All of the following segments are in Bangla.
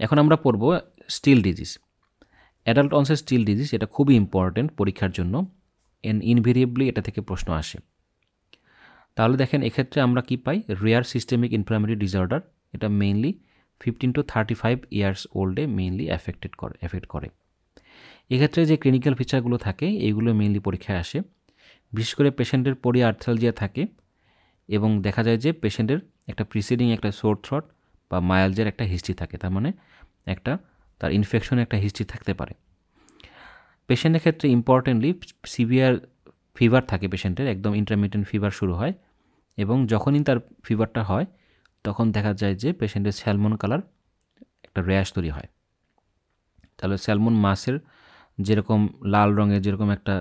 এখন আমরা পড়ব Still disease. Adult onset Still disease এটা খুবই ইম্পর্ট্যান্ট পরীক্ষার জন্য। এন ইনভেরিয়েবলি এটা থেকে প্রশ্ন আসে। তাহলে দেখেন এক্ষেত্রে আমরা কি পাই? রেয়ার সিস্টেমিক ইনফ্লামেটরি ডিসঅর্ডার এটা mainly fifteen to thirty five years ওল্ডে mainly affected করে এফেক্ট করে। এক্ষেত্রে যে ক্লিনিক্যাল ফিচারগুলো থাকে, এইগুলো মেইনলি পরীক্ষায় আসে। বিশেষ করে পেশেন্টের পরি আর্থালজিয়া থাকে এবং দেখা যায় যে পেশেন্টের একটা প্রিসিডিং একটা সোর থ্রট বা মায়ালজের একটা হিস্ট্রি থাকে, তার মানে একটা, তার ইনফেকশন একটা হিস্ট্রি থাকতে পারে। পেশেন্টের ক্ষেত্রে ইম্পর্টেন্টলি সিভিয়ার ফিভার থাকে পেশেন্টের একদম ইন্টারমিডিয়েন্ট ফিভার শুরু হয় এবং যখনই তার ফিভারটা হয়, তখন দেখা যায় যে পেশেন্টের স্যালমন কালার একটা র্যাশ তৈরি হয়। তাহলে স্যালমন মাছের যেরকম লাল রঙের যেরকম একটা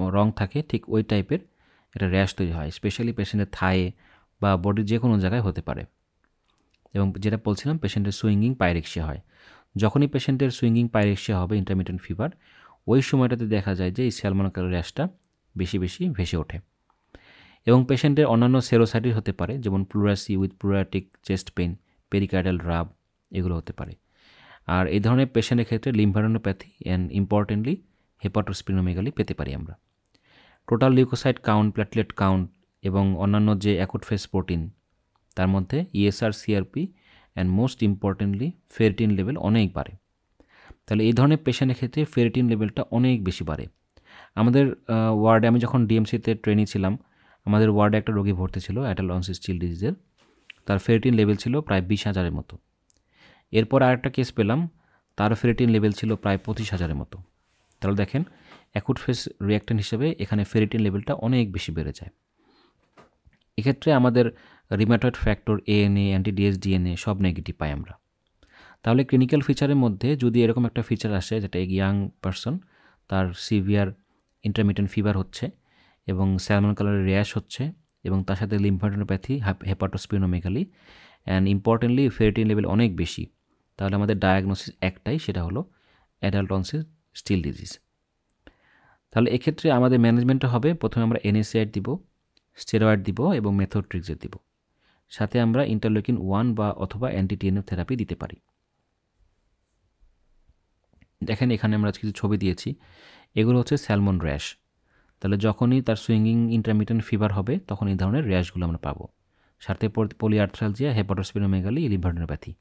রং থাকে, ঠিক ওই টাইপের একটা র্যাশ তৈরি হয় স্পেশালি পেশেন্টের থায়ে বা বডির যে কোনো জায়গায় হতে পারে। এবং যেটা বলছিলাম পেশেন্টের সুইঙ্গিং পাইরেক্সিয়া হয়। যখনই পেশেন্টের সুইঙ্গিং পাইরেক্সিয়া হবে ইন্টারমিডিয়েন্ট ফিভার ওই সময়টাতে দেখা যায় যে এই স্যালমন কালার র্যাশটা বেশি বেশি ভেসে ওঠে। এবং পেশেন্টের অন্যান্য সেরোসাইটিস হতে পারে, যেমন pleurisy with pleuritic chest pain pericardial rub এগুলো হতে পারে। আর এই ধরনের পেশেন্টের ক্ষেত্রে লিম্ফারোনোপ্যাথি অ্যান্ড ইম্পর্টেন্টলি হেপাটোস্পিনোমেগালি পেতে পারি আমরা। Total leukocyte count platelet count এবং অন্যান্য যে অ্যাকুট ফেস প্রোটিন তার মধ্যে ESR CRP and most importantly ferritin level অনেক বাড়ে। তাহলে এই ধরনের পেশেন্টের ক্ষেত্রে ফেরিটিন লেভেলটা অনেক বেশি বাড়ে। আমাদের ওয়ার্ডে আমি যখন ডিএমসিতে ট্রেনিং ছিলাম, আমাদের ওয়ার্ডে একটা রোগী ভর্তি ছিল অ্যাটাল অনসিস্টিল ডিজিজের তার ফেরিটিন লেভেল ছিল প্রায় বিশ হাজারের মতো। এরপর আরেকটা কেস পেলাম, তার ফেরিটিন লেভেল ছিল প্রায় পঁচিশ হাজারের মতো। তাহলে দেখেন অ্যাকুট ফেস রিয়াক্টেন্ট হিসেবে এখানে ফেরিটিন লেভেলটা অনেক বেশি বেড়ে যায়। এক্ষেত্রে আমাদের rheumatoid factor ANA anti dsDNA সব নেগেটিভ পাই আমরা। তাহলে ক্লিনিক্যাল ফিচারের মধ্যে যদি এরকম একটা ফিচার আসে, যেটা ইয়াং পারসন তার সিভিয়ার ইন্টারমিডিয়েন্ট ফিভার হচ্ছে এবং স্যালমন কালারের র্যাশ হচ্ছে এবং তার সাথে lymphadenopathy hepatosplenomegaly and importantly ferritin level অনেক বেশি, তাহলে আমাদের ডায়াগনোসিস একটাই, সেটা হলো অ্যাডাল্ট অনসিস স্টিল ডিজিজ তাহলে এক্ষেত্রে আমাদের ম্যানেজমেন্টটা হবে, প্রথমে আমরা এনএসিআইড দিব স্টেরয়েড দিব এবং মেথোট্রিক্সের দিব। সাথে আমরা ইন্টারলোকিন ওয়ান বা অথবা অ্যান্টিটিএনএফ থেরাপি দিতে পারি। দেখেন এখানে আমরা কিছু ছবি দিয়েছি। এগুলো হচ্ছে স্যালমন র্যাশ তাহলে যখনই তার সুইঙ্গিং ইন্টারমিডিয়েন্ট ফিভার হবে, তখন এই ধরনের র্যাশগুলো আমরা পাবো। সাথে পলিআর্থ্রালজিয়া হেপাটোস্পিনোমেগালি লিভারনোপ্যাথি